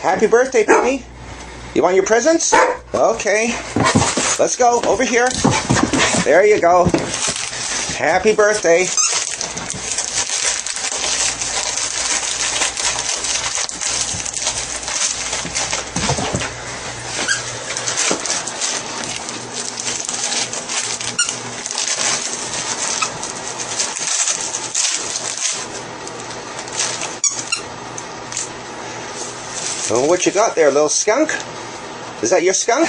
Happy birthday, Penny. You want your presents? Okay. Let's go. Over here. There you go. Happy birthday. Oh, what you got there, little skunk? Is that your skunk?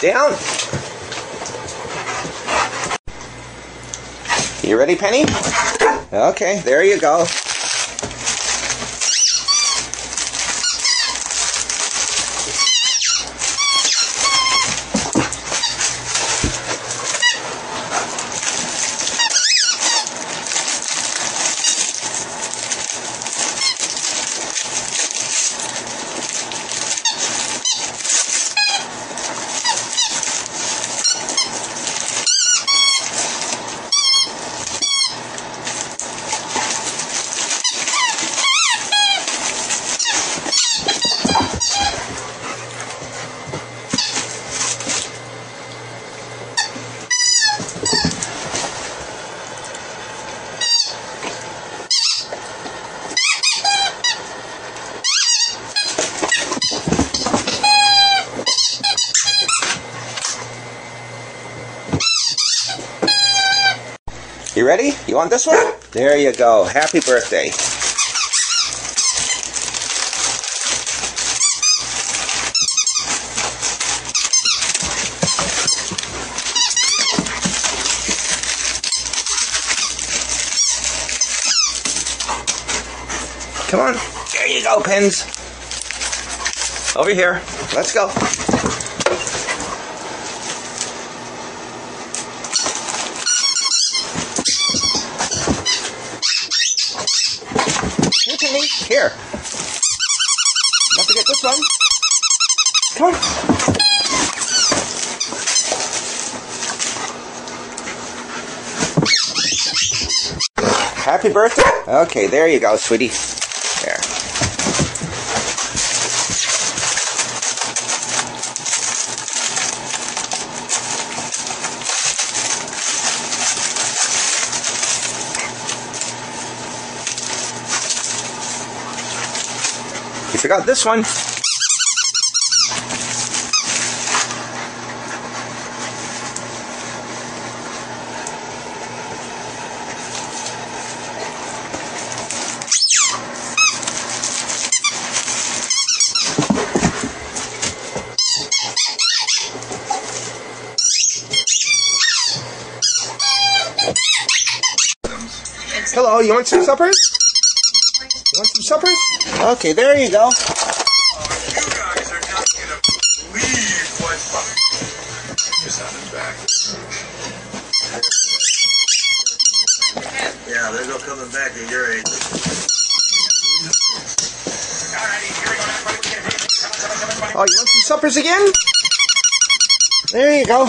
Down. You ready, Penny? Okay, there you go. You ready? You want this one? There you go. Happy birthday. Come on. There you go, pins. Over here. Let's go. Here, Penny. Here. Don't forget this one. Come on. Happy birthday. Okay, there you go, sweetie. You forgot this one. Hello, you want some suppers? You want some suppers? Okay, there you go. You guys are not gonna believe what. Just having back. Yeah, they're no coming back at your age. Oh, you want some suppers again? There you go.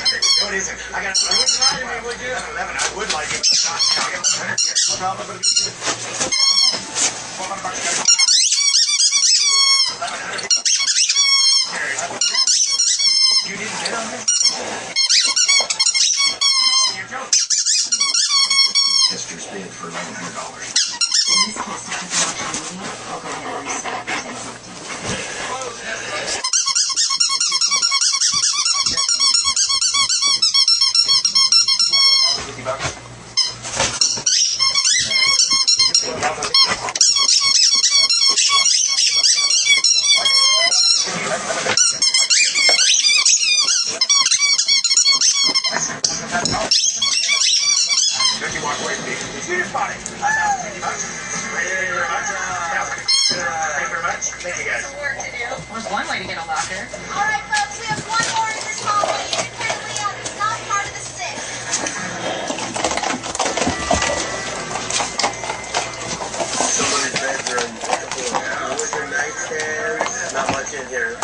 What is it? I got. You Would you like to me, would you? Eleven. I would like it. Not, I got better. No problem. Thank you guys. There's one way to get a locker. All right.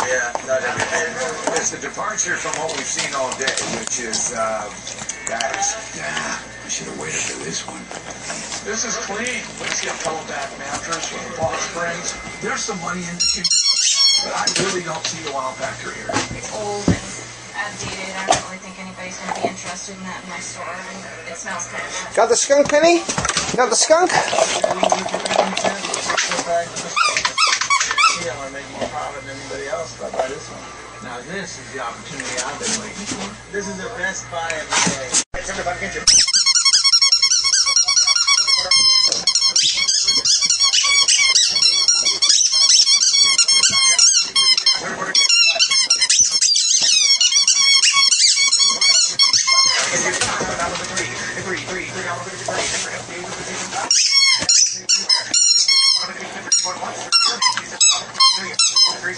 Yeah, not everything. It's a departure from what we've seen all day, which is, uh, guys, ah, I should have waited for this one. This is clean. Let's get double back mattress with the box springs. There's some money in it, but I really don't see the wow factor here. It's old and outdated. I don't really think anybody's going to be interested in that in my store. And it smells kind of bad. Got the skunk, Penny? Got the skunk? Yeah, I want to make more profit than anybody else if I buy this one. Now this is the opportunity I've been waiting for. This is the best buy of the day. Love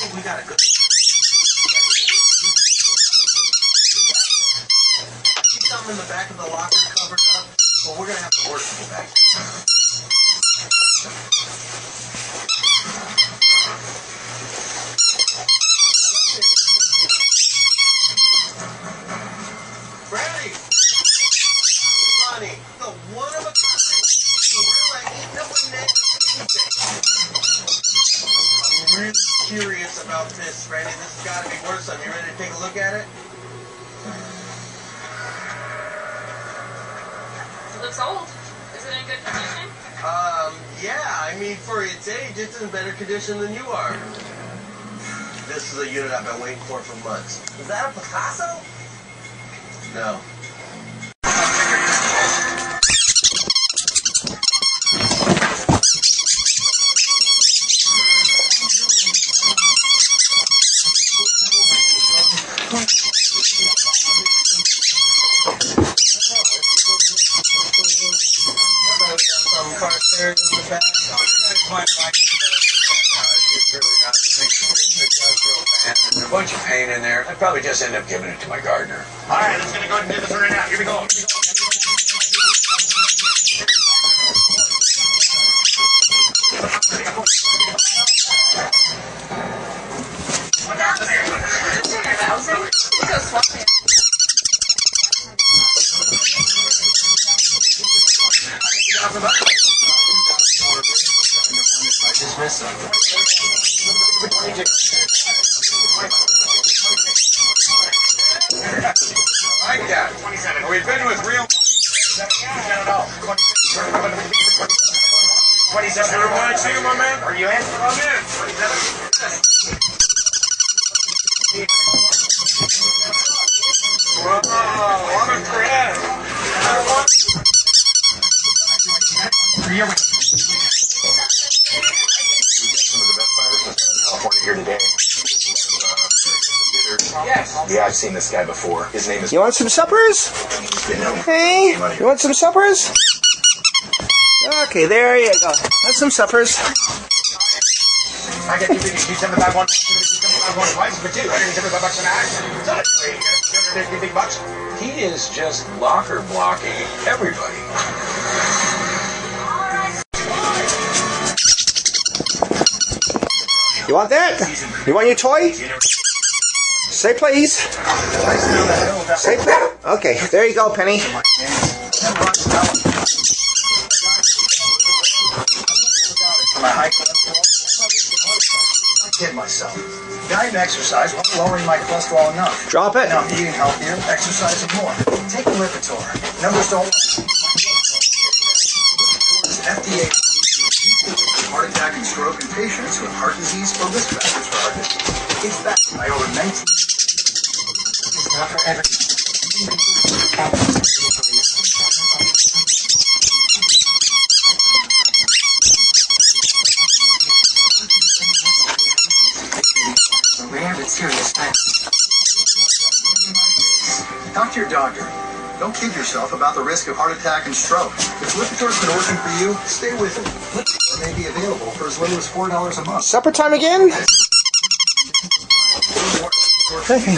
think we got a good. Keep something in the back of the locker covered up, but we're gonna have to work to get back. Brandy! Money, the one of a kind, you realize ain't no one next anything. I'm really curious about this, Randy. This has got to be worth something. You ready to take a look at it? It looks old. Is it in good condition? Um, yeah, I mean, for its age, it's in better condition than you are. This is a unit I've been waiting for for months. Is that a Picasso? No. The back. There's a bunch of paint in there. I'd probably just end up giving it to my gardener. All right, let's gonna go ahead and do this right now. Here we go. 27. Everybody sing it, my man. Are you in? I'm in. 27. Whoa, I'm impressed. Are you some of the best fighters in California here today. Yes. Yeah, I've seen this guy before. His name is. You want some suppers? Hey, you want some suppers? Okay, there you go. That's some suppers. I get two fifty, two seventy-five, one, two seventy-five, one twice for two, hundred and seventy-five bucks an hour. So that's great. You get two hundred and fifty big bucks. He is just locker blocking everybody. You want that? You want your toy? Say please. Say please. Okay, there you go, Penny. For my high cholesterol, I kid myself. Diet and exercise won't lowering my cholesterol enough. Drop it. Now I'm eating healthier, exercising more. Take a Lipitor. Numbers don't. FDA heart attack and stroke in patients with heart disease or risk factors for heart disease. It's backed by over 19. It's not for everyone. Don't kid yourself about the risk of heart attack and stroke. If Lipitor's been working for you, stay with it. Lipitor may be available for as little as $4 a month. Supper time again?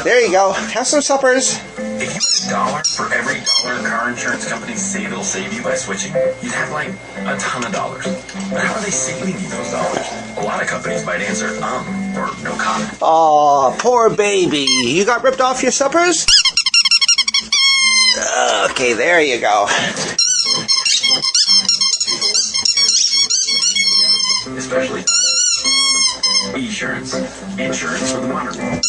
There you go. Have some suppers. If you had a dollar for every dollar car insurance companies say they'll save you by switching, you'd have like a ton of dollars. But how are they saving you those dollars? A lot of companies might answer um or no comment. Aw, poor baby. You got ripped off your suppers? Okay, there you go. Especially insurance. Insurance for the modern world.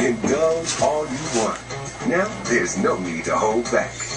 Indulge all you want. Now, there's no need to hold back.